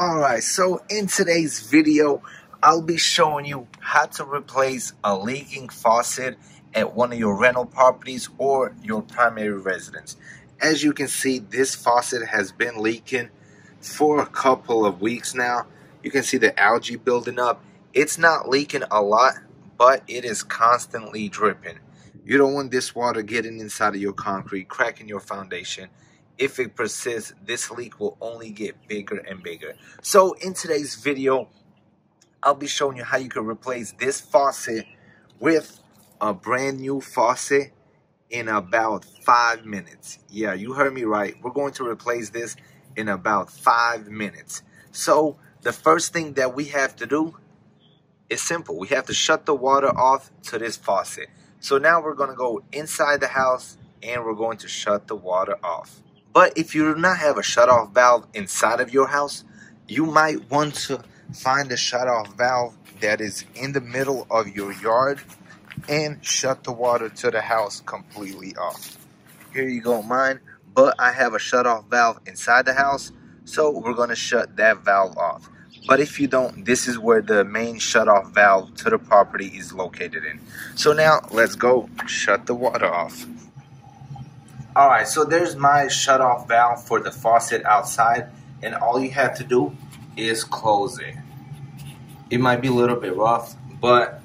Alright, so in today's video, I'll be showing you how to replace a leaking faucet at one of your rental properties or your primary residence. As you can see, this faucet has been leaking for a couple of weeks now. You can see the algae building up. It's not leaking a lot, but it is constantly dripping. You don't want this water getting inside of your concrete, cracking your foundation, if it persists, this leak will only get bigger and bigger. So in today's video, I'll be showing you how you can replace this faucet with a brand new faucet in about five minutes. Yeah, you heard me right. We're going to replace this in about five minutes. So the first thing that we have to do is simple. We have to shut the water off to this faucet. So now we're going to go inside the house and we're going to shut the water off. But if you do not have a shutoff valve inside of your house, you might want to find a shutoff valve that is in the middle of your yard and shut the water to the house completely off. Here you go, mine. But I have a shutoff valve inside the house, so we're to shut that valve off. But if you don't, this is where the main shutoff valve to the property is located in. So now let's go shut the water off. Alright, so there's my shut-off valve for the faucet outside, and all you have to do is close it. It might be a little bit rough, but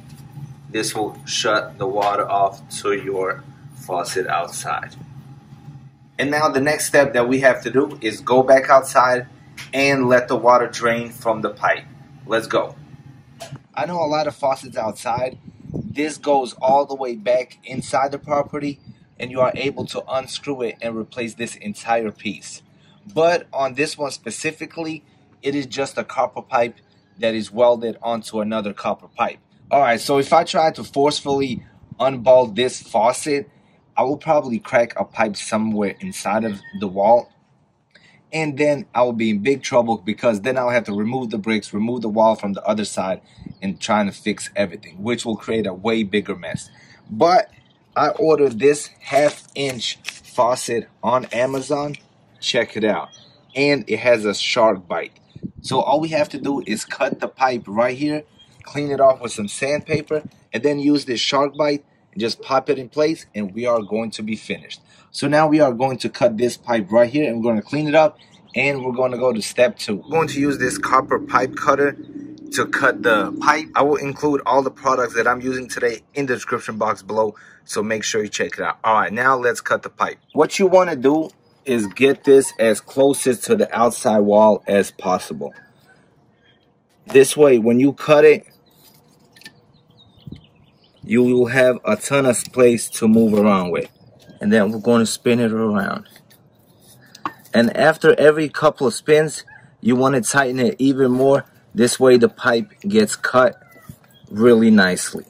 this will shut the water off to your faucet outside. And now the next step that we have to do is go back outside and let the water drain from the pipe. Let's go. I know a lot of faucets outside. This goes all the way back inside the property and you are able to unscrew it and replace this entire piece. But on this one specifically, it is just a copper pipe that is welded onto another copper pipe. Alright, so if I try to forcefully unball this faucet, I will probably crack a pipe somewhere inside of the wall. And then I will be in big trouble because then I'll have to remove the bricks, remove the wall from the other side, and trying to fix everything, which will create a way bigger mess. But I ordered this half inch faucet on Amazon. Check it out. And it has a shark bite. So all we have to do is cut the pipe right here, clean it off with some sandpaper, and then use this shark bite and just pop it in place and we are going to be finished. So now we are going to cut this pipe right here and we're going to clean it up and we're going to go to step two. We're going to use this copper pipe cutter to cut the pipe. I will include all the products that I'm using today in the description box below, so make sure you check it out. All right, now let's cut the pipe. What you want to do is get this as closest to the outside wall as possible. This way, when you cut it, you will have a ton of space to move around with. And then we're going to spin it around. And after every couple of spins, you want to tighten it even more this way the pipe gets cut really nicely.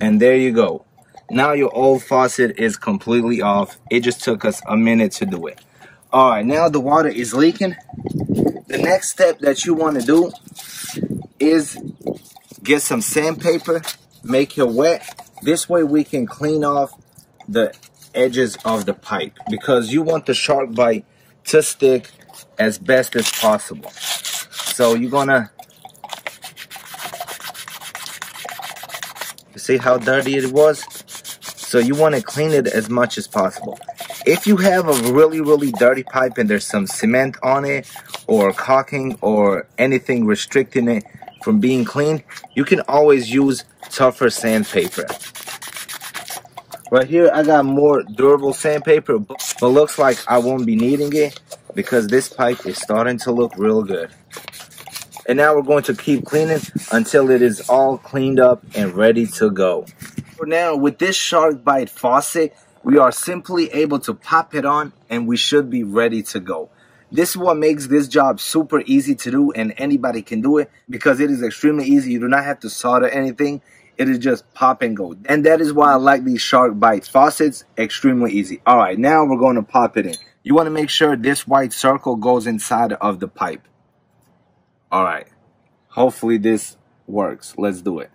And there you go. Now your old faucet is completely off. It just took us a minute to do it. All right, now the water is leaking. The next step that you want to do is get some sandpaper, make it wet. This way we can clean off the edges of the pipe because you want the shark bite to stick as best as possible. So you're gonna see how dirty it was? So you want to clean it as much as possible. If you have a really, really dirty pipe and there's some cement on it or caulking or anything restricting it from being cleaned, you can always use tougher sandpaper. Right here, I got more durable sandpaper, but looks like I won't be needing it because this pipe is starting to look real good. And now we're going to keep cleaning until it is all cleaned up and ready to go. For now, with this shark bite faucet, we are simply able to pop it on and we should be ready to go. This is what makes this job super easy to do and anybody can do it because it is extremely easy. You do not have to solder anything. It is just pop and go. And that is why I like these shark bites faucets. Extremely easy. All right, now we're going to pop it in. You want to make sure this white circle goes inside of the pipe. All right. Hopefully this works. Let's do it.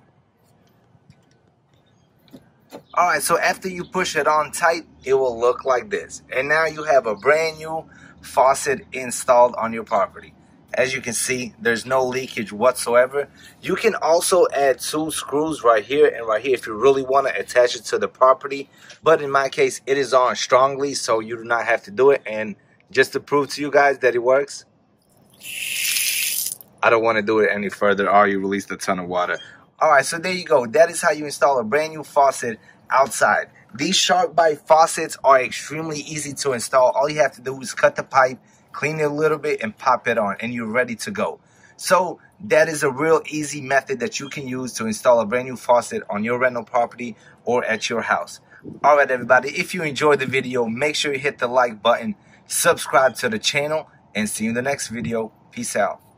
All right, so after you push it on tight, it will look like this. And now you have a brand new faucet installed on your property. as you can see there's no leakage whatsoever you can also add two screws right here and right here if you really want to attach it to the property but in my case it is on strongly so you do not have to do it and just to prove to you guys that it works I don't want to do it any further or you released a ton of water alright so there you go that is how you install a brand new faucet outside these SharkBite faucets are extremely easy to install all you have to do is cut the pipe clean it a little bit and pop it on and you're ready to go. So that is a real easy method that you can use to install a brand new faucet on your rental property or at your house. Alright everybody, if you enjoyed the video, make sure you hit the like button, subscribe to the channel, and see you in the next video. Peace out.